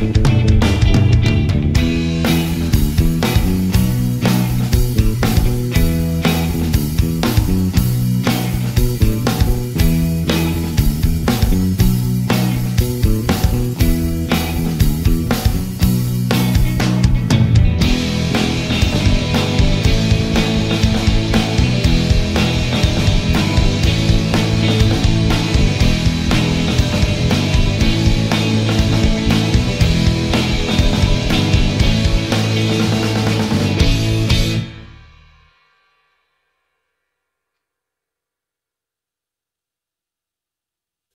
you